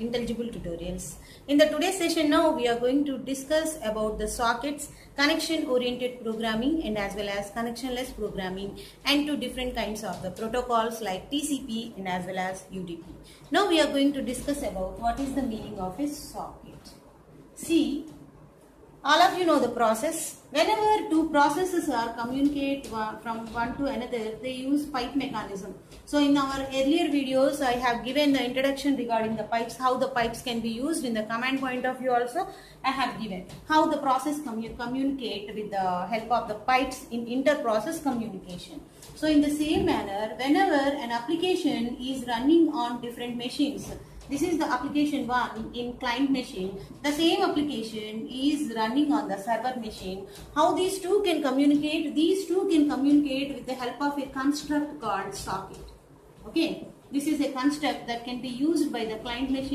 intelligible tutorials. In the today's session now we are going to discuss about the sockets, connection oriented programming and as well as connectionless programming and two different kinds of the protocols like TCP and as well as UDP. Now we are going to discuss about what is the meaning of a socket. See, all of you know the process. Whenever two processes are communicate from one to another, they use pipe mechanism. So in our earlier videos, I have given the introduction regarding the pipes, how the pipes can be used in the command point of view also. I have given how the process commu communicate with the help of the pipes in inter-process communication. So in the same manner, whenever an application is running on different machines, this is the application one in client machine. The same application is running on the server machine. How these two can communicate? These two can communicate with the help of a construct called socket. Okay. This is a construct that can be used by the client machine